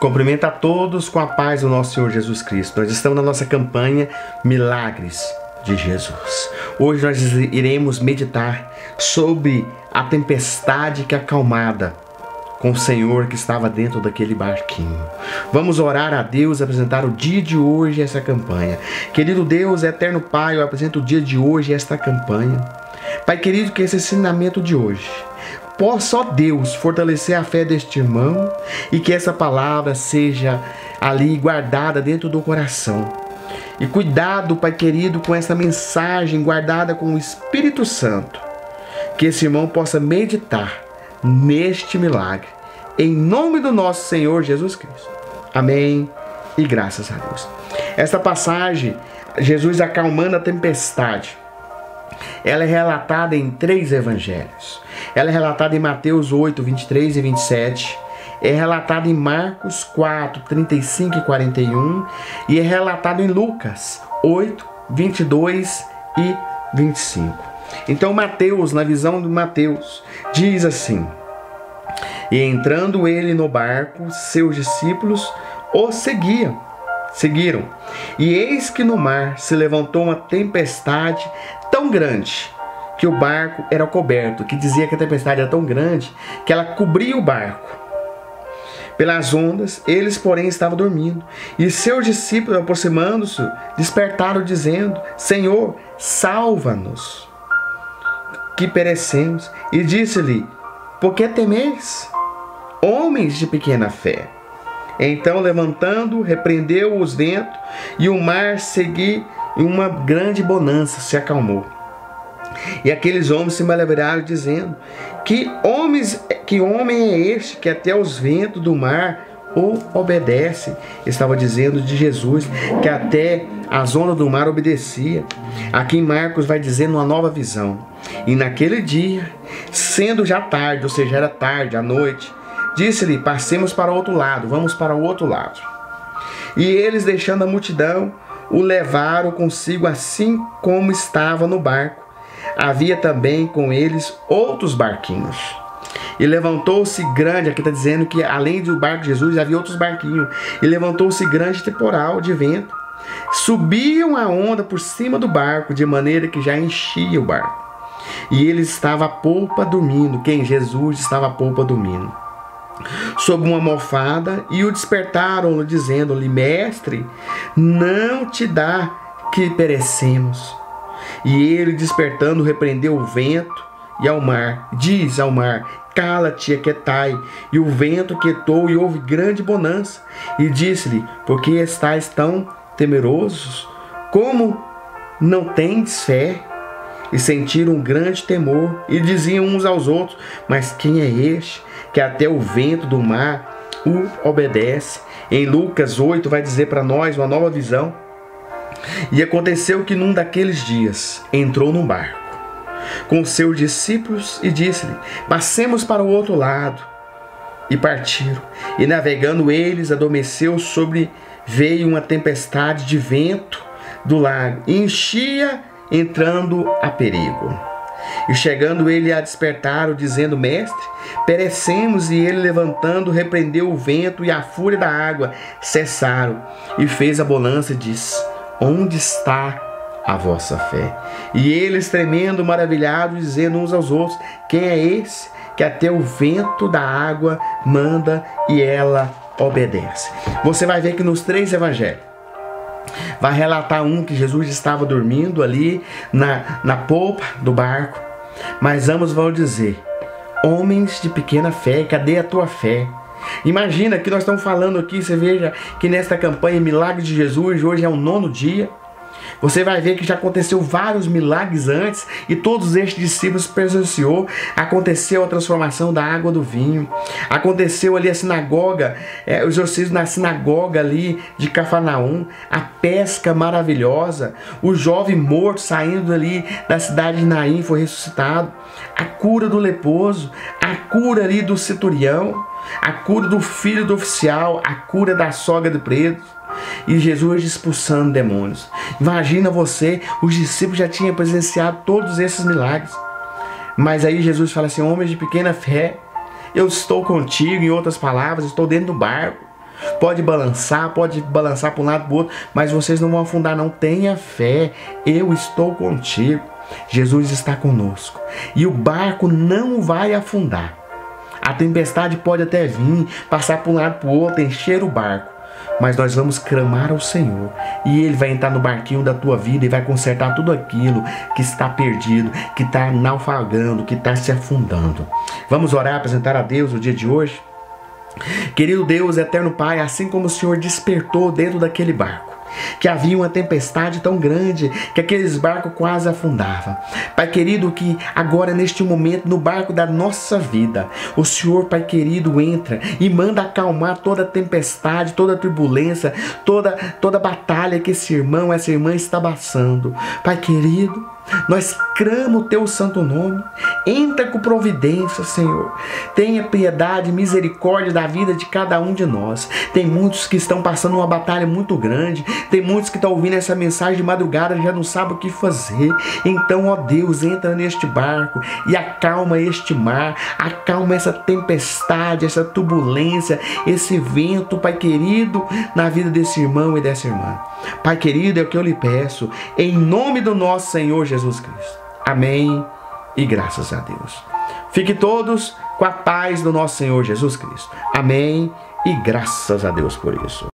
Cumprimento a todos com a paz do nosso Senhor Jesus Cristo. Nós estamos na nossa campanha Milagres de Jesus. Hoje nós iremos meditar sobre a tempestade que acalmada com o Senhor que estava dentro daquele barquinho. Vamos orar a Deus, apresentar o dia de hoje essa campanha. Querido Deus, eterno Pai, eu apresento o dia de hoje esta campanha. Pai querido, que esse ensinamento de hoje possa, ó Deus, fortalecer a fé deste irmão e que essa palavra seja ali guardada dentro do coração. E cuidado, Pai querido, com essa mensagem guardada com o Espírito Santo. Que esse irmão possa meditar neste milagre. Em nome do nosso Senhor Jesus Cristo. Amém. E graças a Deus. Esta passagem, Jesus acalmando a tempestade ela é relatada em três evangelhos. Ela é relatada em Mateus 8, 23 e 27. É relatada em Marcos 4, 35 e 41. E é relatada em Lucas 8, 22 e 25. Então, Mateus, na visão de Mateus, diz assim: E entrando ele no barco, seus discípulos o seguiam seguiram. E eis que no mar se levantou uma tempestade tão grande que o barco era coberto, que dizia que a tempestade era tão grande que ela cobria o barco. Pelas ondas, eles, porém, estavam dormindo. E seus discípulos, aproximando-se, despertaram, dizendo: Senhor, salva-nos, que perecemos. E disse-lhe: Por que temeis, homens de pequena fé? Então, levantando, repreendeu os ventos, e o mar seguiu, e uma grande bonança se acalmou. E aqueles homens se maravilharam, dizendo: Que homens, que homem é este que até os ventos do mar o obedece? Estava dizendo de Jesus que até a zona do mar obedecia. Aqui Marcos vai dizendo uma nova visão. E naquele dia, sendo já tarde, ou seja, era tarde, à noite, Disse-lhe: Passemos para o outro lado, vamos para o outro lado. E eles, deixando a multidão, o levaram consigo assim como estava no barco. Havia também com eles outros barquinhos. E levantou-se grande, aqui está dizendo que além do barco de Jesus havia outros barquinhos. E levantou-se grande temporal de vento. Subiam a onda por cima do barco, de maneira que já enchia o barco. E ele estava a polpa dormindo. Quem? Jesus estava a polpa dormindo sob uma almofada e o despertaram, dizendo-lhe: Mestre, não te dá que perecemos. E ele, despertando, repreendeu o vento e ao mar. Diz ao mar: Cala-te, aquietai. E o vento quietou e houve grande bonança. E disse-lhe: Por que estáis tão temerosos? Como não tendes fé? E sentiram um grande temor e diziam uns aos outros: Mas quem é este? que até o vento do mar o obedece. Em Lucas 8 vai dizer para nós uma nova visão. E aconteceu que num daqueles dias entrou num barco com seus discípulos e disse-lhe: Passemos para o outro lado. E partiram. E navegando eles, adormeceu sobre veio uma tempestade de vento do lago, e enchia entrando a perigo. E chegando ele a despertar, dizendo: Mestre, perecemos. E ele, levantando, repreendeu o vento e a fúria da água cessaram. E fez a bonança e disse: Onde está a vossa fé? E eles, tremendo, maravilhados, dizendo uns aos outros: Quem é esse que até o vento da água manda e ela obedece? Você vai ver que nos três evangelhos vai relatar um que Jesus estava dormindo ali na, na polpa do barco. Mas ambos vão dizer: Homens de pequena fé, cadê a tua fé? Imagina que nós estamos falando aqui, você veja que nesta campanha Milagre de Jesus, hoje é o nono dia. Você vai ver que já aconteceu vários milagres antes e todos estes discípulos presenciou. Aconteceu a transformação da água do vinho. Aconteceu ali a sinagoga, é, os exorcismos na sinagoga ali de Cafarnaum. A pesca maravilhosa. O jovem morto saindo ali da cidade de Naim foi ressuscitado. A cura do leproso. A cura ali do centurião. A cura do filho do oficial. A cura da sogra do preto e Jesus expulsando demônios. Imagina você, os discípulos já tinham presenciado todos esses milagres. Mas aí Jesus fala assim: homens de pequena fé, eu estou contigo, em outras palavras, estou dentro do barco. Pode balançar, pode balançar para um lado para o outro, mas vocês não vão afundar, não. Tenha fé, eu estou contigo. Jesus está conosco e o barco não vai afundar. A tempestade pode até vir, passar para um lado para o outro, encher o barco, mas nós vamos clamar ao Senhor e Ele vai entrar no barquinho da tua vida e vai consertar tudo aquilo que está perdido, que está naufragando, que está se afundando. Vamos orar, apresentar a Deus o dia de hoje? Querido Deus, eterno Pai, assim como o Senhor despertou dentro daquele barco, que havia uma tempestade tão grande que aqueles barcos quase afundavam. Pai querido, que agora neste momento no barco da nossa vida, o Senhor, Pai querido, entra e manda acalmar toda tempestade, toda turbulência, toda toda batalha que esse irmão, essa irmã está passando. Pai querido, nós cramos o teu santo nome. Entra com providência, Senhor. Tenha piedade, misericórdia da vida de cada um de nós. Tem muitos que estão passando uma batalha muito grande. Tem muitos que estão ouvindo essa mensagem de madrugada já não sabem o que fazer. Então, ó Deus, entra neste barco e acalma este mar, acalma essa tempestade, essa turbulência, esse vento, Pai querido, na vida desse irmão e dessa irmã. Pai querido, é o que eu lhe peço, em nome do nosso Senhor Jesus Cristo. Amém e graças a Deus. Fique todos com a paz do nosso Senhor Jesus Cristo. Amém e graças a Deus por isso.